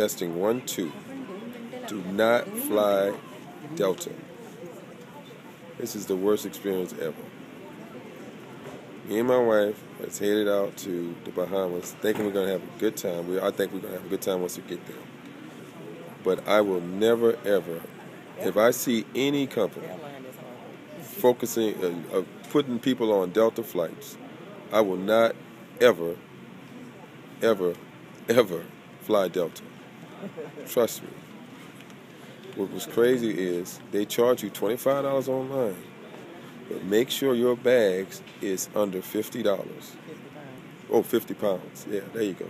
Testing one, two. Do not fly Delta. This is the worst experience ever. Me and my wife has headed out to the Bahamas thinking we're going to have a good time. We, I think we're going to have a good time once we get there. But I will never, ever, if I see any company focusing, uh, uh, putting people on Delta flights, I will not ever, ever, ever fly Delta. Trust me. What was crazy is they charge you $25 online, but make sure your bags is under $50. Oh, 50 pounds. Yeah, there you go.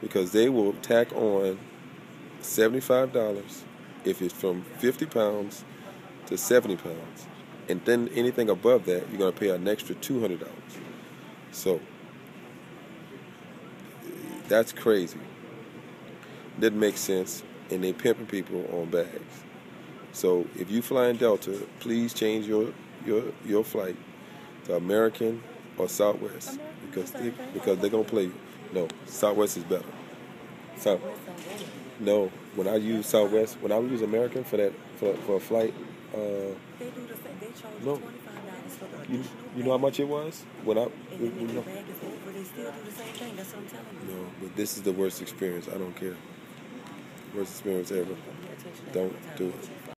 Because they will tack on $75 if it's from 50 pounds to 70 pounds. And then anything above that, you're going to pay an extra $200. So, that's crazy. Didn't make sense, and they pimping people on bags. So if you fly in Delta, please change your your your flight to American or Southwest because they, because they're gonna play you. No, Southwest is better. South. No, when I use Southwest, when I use American for that for, for a flight, uh, They do the same. They charge No. $25 for the you, additional you know how much it was when I. And then you if know- bag is over, they still do the same thing. That's what I'm telling you. No, but this is the worst experience. I don't care. Worst experience ever. Don't do it.